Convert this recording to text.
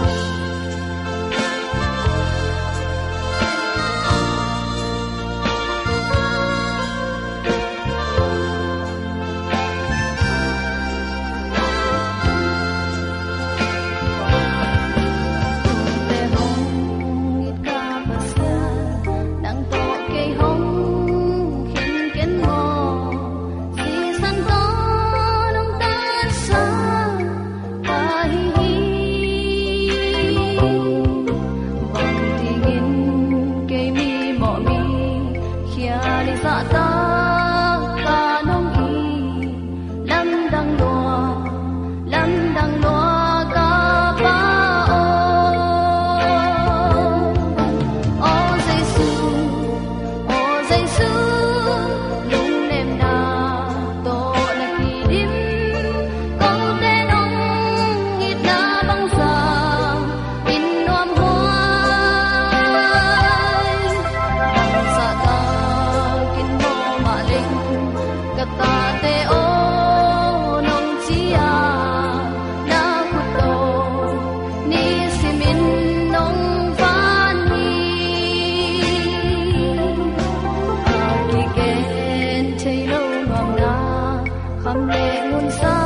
Bye. you're tahu songs.